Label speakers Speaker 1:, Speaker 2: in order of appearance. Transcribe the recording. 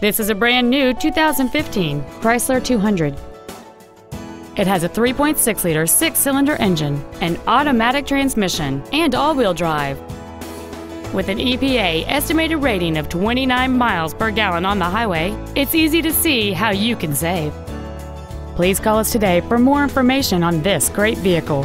Speaker 1: This is a brand new 2015 Chrysler 200. It has a 3.6 liter six cylinder engine, an automatic transmission, and all wheel drive. With an EPA estimated rating of 29 miles per gallon on the highway, it's easy to see how you can save. Please call us today for more information on this great vehicle.